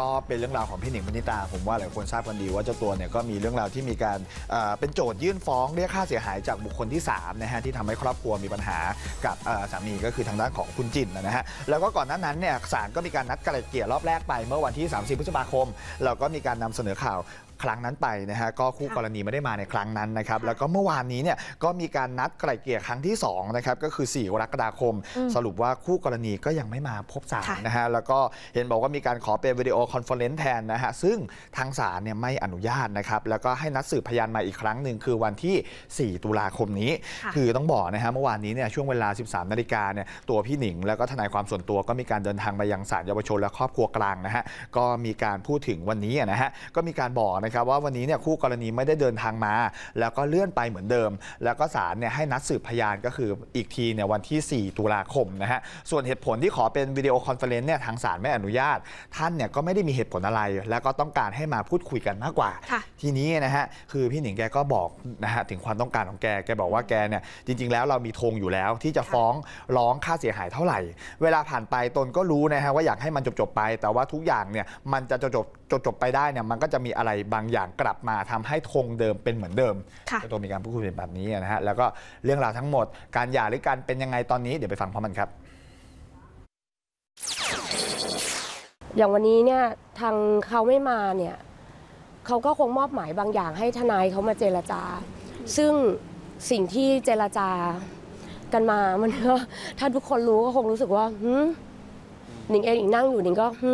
ก็เป็นเรื่องราวของพี่หนิงปณิตา ผมว่าหลายคนทราบกันดีว่าเจ้าตัวเนี่ยก็มีเรื่องราวที่มีการเเป็นโจทยื่นฟ้องเรียกค่าเสียหายจากบุคคลที่3นะฮะที่ทำให้ครอบครัวมีปัญหากับสามีก็คือทางด้านของคุณจินนะฮะแล้วก็ก่อนหน้านั้นเนี่ยศาลก็มีการนัดไกล่เกลี่ยรอบแรกไปเมื่อวันที่ 30 พฤษภาคม เราก็มีการนำเสนอข่าว ครั้งนั้นไปนะฮะก็คู่กรณีไม่ได้มาในครั้งนั้นนะครับแล้วก็เมื่อวานนี้เนี่ยก็มีการนัดไกล่เกลี่ยครั้งที่สองนะครับก็คือ4กรกฎาคม สรุปว่าคู่กรณีก็ยังไม่มาพบศาลค่ะนะฮะแล้วก็เห็นบอกว่ามีการขอเป็น video conference แทนนะฮะซึ่งทางศาลเนี่ยไม่อนุญาตนะครับแล้วก็ให้นัดสืบพยานมาอีกครั้งหนึ่งคือวันที่ 4 ตุลาคมนี้ค่ะคือต้องบอกนะฮะเมื่อวานนี้เนี่ยช่วงเวลา 13 นาฬิกาเนี่ยตัวพี่หนิง แล้วก็ทนายความส่วนตัวก็มีการเดินทางมายังศาลเยาวชนและครอบครัวกลางนะฮะก็มีการพูดถึงวันนี้นะฮะก็มีการบอกนะครับว่าวันนี้เนี่ยคู่กรณีไม่ได้เดินทางมา แล้วก็เลื่อนไปเหมือนเดิม แล้วก็ศาลเนี่ยให้นัดสืบพยานก็คืออีกทีเนี่ยวันที่ 4 ตุลาคมนะฮะส่วนเหตุผลที่ขอเป็น video conference เนี่ยทางศาลไม่อนุญาต ท่านเนี่ยก็ไม่ได้มีเหตุผลอะไร แล้วก็ต้องการให้มาพูดคุยกันมากกว่าค่ะทีนี้นะฮะคือพี่หนิงแกก็บอกนะฮะถึงความต้องการของแกแกบอกว่าแกเนี่ยจริง ๆ แล้วเรามีธงอยู่แล้วที่จะฟ้องร้องค่าเสียหายเท่าไหร่ เวลาผ่านไปตนก็รู้นะฮะว่าอยากให้มันจบๆไป แต่ว่าทุกอย่างเนี่ยมันจะจบ จบจบๆไปได้เนี่ยมันก็จะมีอะไรบางอย่างกลับมาทำให้ธงเดิมเป็นเหมือนเดิมค่ะเจ้าตัวมีการพูดคุยแบบนี้นะฮะแล้วก็เรื่องราวทั้งหมดการหย่าหรือการเป็นยังไงตอนนี้เดี๋ยวไปฟังพร้อมกันครับ อย่างวันนี้เนี่ยทางเขาไม่มาเนี่ยเขาก็คงมอบหมายบางอย่างให้ทนายเขามาเจรจา ซึ่งสิ่งที่เจรจากันมามันก็ถ้าทุกคนรู้ก็คงรู้สึกว่าหืมหนิงเองหนิงนั่งอยู่หนิงก็หื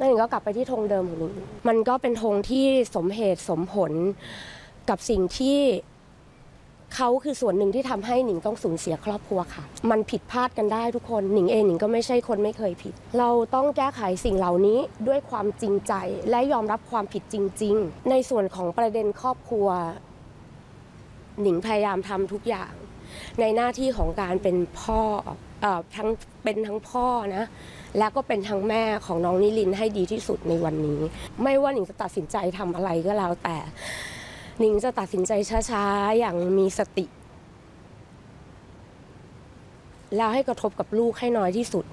มแล้วหนิงก็กลับไปที่ธงเดิมของหนิงมันก็เป็นธงที่สมเหตุสมผลกับสิ่งที่เขาคือส่วนหนึ่งที่ทำให้หนิงต้องสูญเสียครอบครัวค่ะ มันผิดพลาดกันได้ทุกคน หนิงเองหนิงก็ไม่ใช่คนไม่เคยผิด เราต้องแก้ไขสิ่งเหล่านี้ด้วยความจริงใจและยอมรับความผิดจริง ๆ ในส่วนของประเด็นครอบครัว หนิงพยายามทำทุกอย่าง ในหน้าที่ของการเป็นพ่อ ทั้งเป็นทั้งพ่อนะ แล้วก็เป็นทั้งแม่ของน้องนิลินให้ดีที่สุดในวันนี้ ไม่ว่าหนิงจะตัดสินใจทำอะไรก็แล้วแต่หนิงจะตัดสินใจช้าๆ อย่างมีสติ แล้วให้กระทบกับลูกให้น้อยที่สุด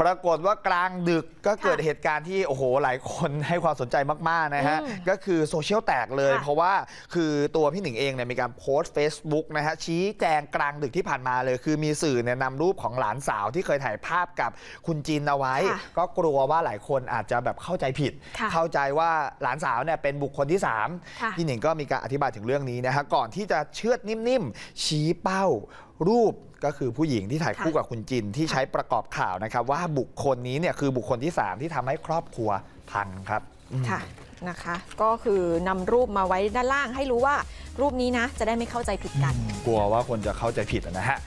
ปรากฏว่ากลางดึกก็เกิดเหตุการณ์ที่โอ้โหหลายคนให้ความสนใจมากๆนะฮะอืมก็คือโซเชียลแตกเลยค่ะเพราะว่าคือตัวพี่หนิงเองเนี่ยมีการโพสต์ Facebook นะฮะชี้แจงกลางดึกที่ผ่านมาเลย คือมีสื่อเนี่ยนำรูปของหลานสาวที่เคยถ่ายภาพกับคุณจินเอาไว้ค่ะก็กลัวว่าหลายคนอาจจะแบบเข้าใจผิดค่ะเข้าใจว่าหลานสาวเนี่ยเป็นบุคคลที่สามค่ะพี่หนิงก็มีการอธิบายถึงเรื่องนี้นะฮะก่อนที่จะเชือดนิ่มๆชี้เป้ารูปก็คือผู้หญิงที่ถ่ายคู่กับคุณจินที่ใช้ประกอบข่าวนะครับ ว่าบุคคลนี้เนี่ยคือบุคคลที่ 3 ที่ทำให้ครอบครัวพังครับอืมค่ะนะคะ ก็คือนำรูปมาไว้ด้านล่างให้รู้ว่ารูปนี้นะ จะได้ไม่เข้าใจผิดกัน กลัวว่าคนจะเข้าใจผิดนะฮะ